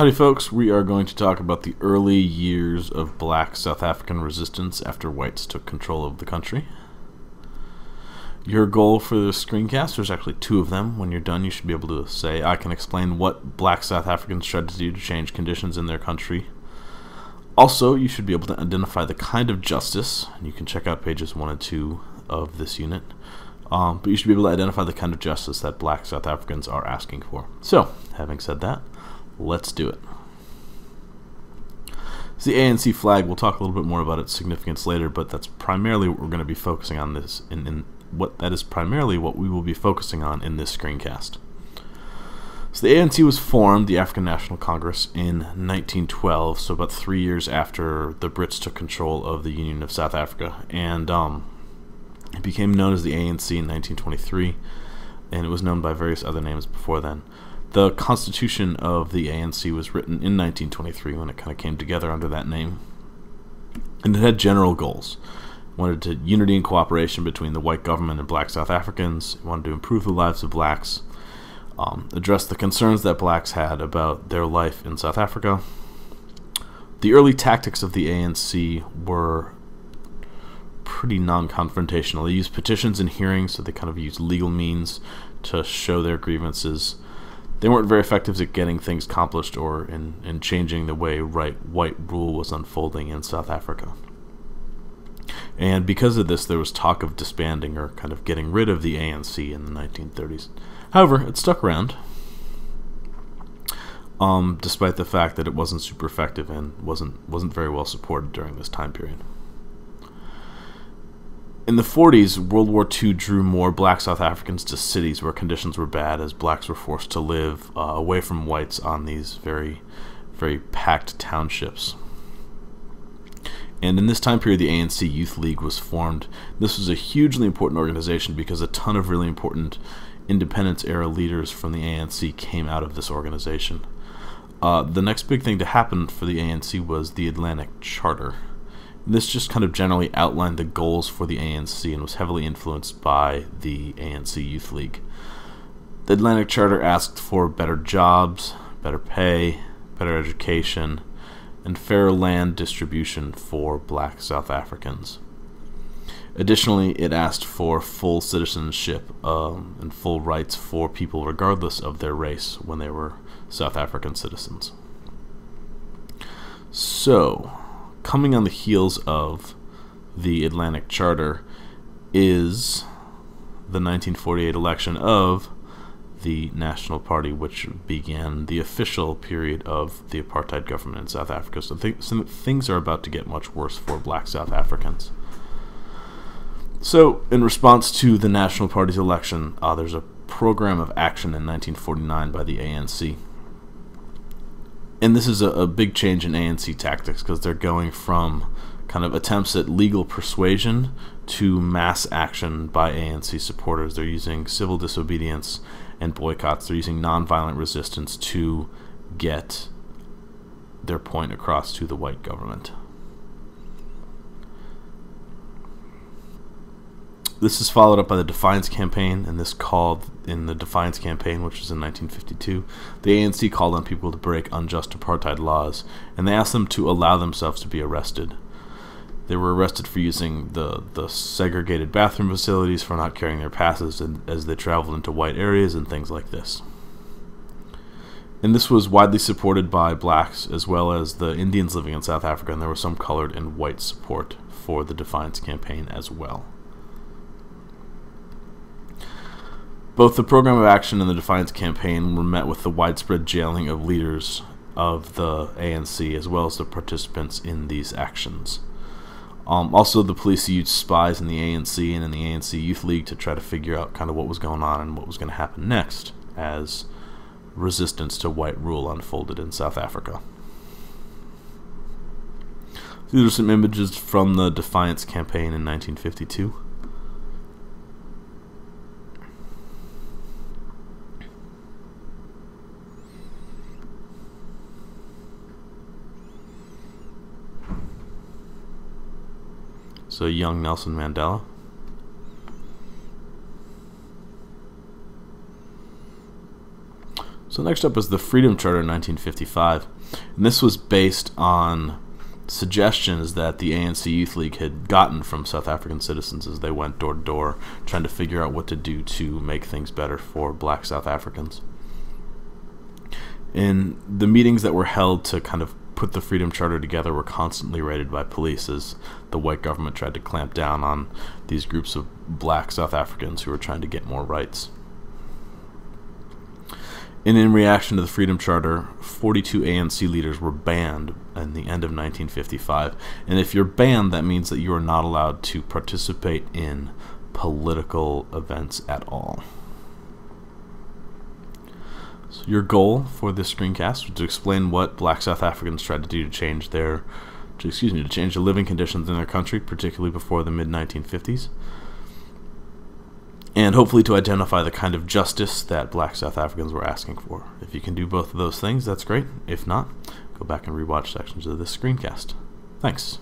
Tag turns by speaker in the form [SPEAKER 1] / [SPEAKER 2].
[SPEAKER 1] Howdy, folks. We are going to talk about the early years of black South African resistance after whites took control of the country. Your goal for the screencast, there's actually two of them. When you're done, you should be able to say, I can explain what black South Africans tried to do to change conditions in their country. Also, you should be able to identify the kind of justice, and you can check out pages 1 and 2 of this unit. Um, but you should be able to identify the kind of justice that black South Africans are asking for. So, having said that, Let's do it. It's the ANC flag. We'll talk a little bit more about its significance later, but that's primarily what we're going to be focusing on this in, in what that is primarily what we will be focusing on in this screencast. So the ANC was formed, the African National Congress, in 1912, so about three years after the Brits took control of the Union of South Africa, and um, it became known as the ANC in 1923, and it was known by various other names before then the constitution of the ANC was written in 1923 when it kind of came together under that name. And it had general goals. It wanted to unity and cooperation between the white government and black South Africans. It wanted to improve the lives of blacks, um, address the concerns that blacks had about their life in South Africa. The early tactics of the ANC were pretty non-confrontational. They used petitions and hearings, so they kind of used legal means to show their grievances they weren't very effective at getting things accomplished or in, in changing the way right white rule was unfolding in South Africa. And because of this, there was talk of disbanding or kind of getting rid of the ANC in the 1930s. However, it stuck around, um, despite the fact that it wasn't super effective and wasn't wasn't very well supported during this time period. In the 40s, World War II drew more black South Africans to cities where conditions were bad as blacks were forced to live uh, away from whites on these very, very packed townships. And in this time period, the ANC Youth League was formed. This was a hugely important organization because a ton of really important independence era leaders from the ANC came out of this organization. Uh, the next big thing to happen for the ANC was the Atlantic Charter. This just kind of generally outlined the goals for the ANC and was heavily influenced by the ANC Youth League. The Atlantic Charter asked for better jobs, better pay, better education, and fair land distribution for black South Africans. Additionally, it asked for full citizenship um, and full rights for people regardless of their race when they were South African citizens. So, coming on the heels of the Atlantic Charter is the 1948 election of the National Party, which began the official period of the apartheid government in South Africa. So, th- so things are about to get much worse for black South Africans. So, in response to the National Party's election, uh, there's a program of action in 1949 by the ANC and this is a, a big change in ANC tactics because they're going from kind of attempts at legal persuasion to mass action by ANC supporters. They're using civil disobedience and boycotts. They're using nonviolent resistance to get their point across to the white government. This is followed up by the Defiance Campaign, and this called in the Defiance Campaign, which was in 1952, the ANC called on people to break unjust apartheid laws, and they asked them to allow themselves to be arrested. They were arrested for using the, the segregated bathroom facilities, for not carrying their passes and, as they traveled into white areas, and things like this. And this was widely supported by blacks as well as the Indians living in South Africa, and there was some colored and white support for the Defiance Campaign as well. Both the Program of Action and the Defiance Campaign were met with the widespread jailing of leaders of the ANC as well as the participants in these actions. Um, also, the police used spies in the ANC and in the ANC Youth League to try to figure out kind of what was going on and what was going to happen next as resistance to white rule unfolded in South Africa. These are some images from the Defiance campaign in 1952. So young Nelson Mandela. So next up is the Freedom Charter 1955, and this was based on suggestions that the ANC Youth League had gotten from South African citizens as they went door to door trying to figure out what to do to make things better for black South Africans. In the meetings that were held to kind of put the Freedom Charter together were constantly raided by police as the white government tried to clamp down on these groups of black South Africans who were trying to get more rights. And in reaction to the Freedom Charter, 42 ANC leaders were banned in the end of 1955. And if you're banned, that means that you are not allowed to participate in political events at all. So your goal for this screencast was to explain what black South Africans tried to do to change their to, excuse me, to change the living conditions in their country, particularly before the mid 1950s and hopefully to identify the kind of justice that black South Africans were asking for. If you can do both of those things, that's great. If not, go back and rewatch sections of this screencast. Thanks.